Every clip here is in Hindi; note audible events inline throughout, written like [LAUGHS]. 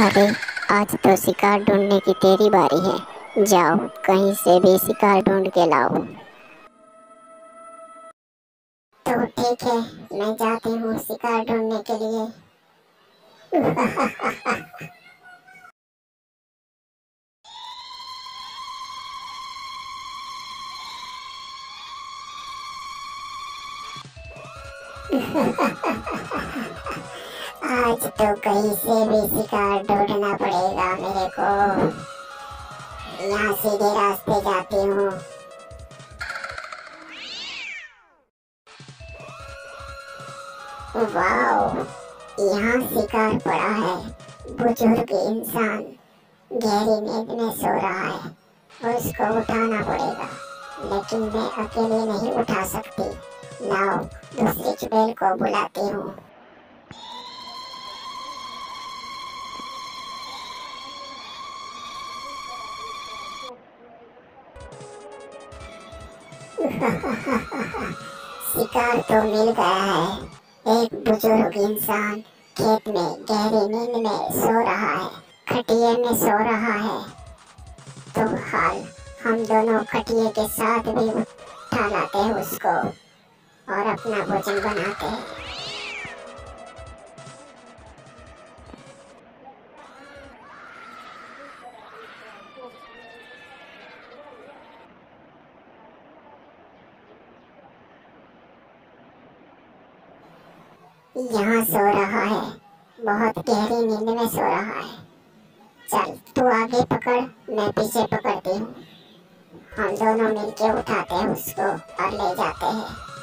अरे, आज तो शिकार ढूँढने की तेरी बारी है। जाओ, कहीं से भी शिकार ढूंढ के लाओ। तो ठीक है, मैं जाती हूँ शिकार ढूँढने के लिए। [LAUGHS] आज तो कहीं से भी शिकार ढूंढना पड़ेगा मेरे को। यहाँ सीधे रास्ते जाती हूँ। वाओ, यहाँ शिकार पड़ा है। बुज़ुर्ग इंसान, गहरी नींद में सो रहा है। उसको उठाना पड़ेगा, लेकिन मैं अकेले नहीं उठा सकती। लाओ दूसरी चुड़ैल को बुलाती हूँ। शिकार तो मिल गया है। एक बुज़ुर्ग इंसान खेत में, गहरी नींद में सो रहा है। खटिए में सो रहा है। तो हाल, हम दोनों खटिए के साथ भी उठा लाते हैं उसको और अपना भोजन बनाते हैं। यहाँ सो रहा है। बहुत गहरी नींद में सो रहा है। चल, तू आगे पकड़, मैं पीछे पकड़ती हूँ। हम दोनों मिलके उठाते हैं उसको और ले जाते हैं।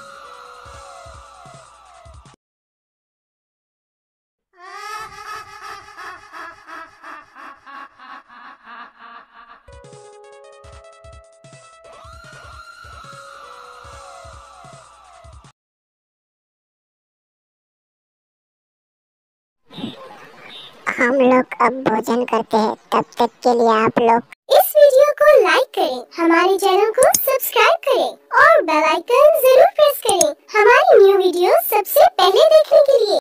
हम लोग अब भोजन करते हैं। तब तक के लिए आप लोग इस वीडियो को लाइक करें, हमारे चैनल को सब्सक्राइब करें और बेल आइकन ज़रूर प्रेस करें हमारी न्यू वीडियो सबसे पहले देखने के लिए।